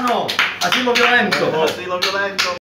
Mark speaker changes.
Speaker 1: Milano, asilo violento.
Speaker 2: Asilo violento.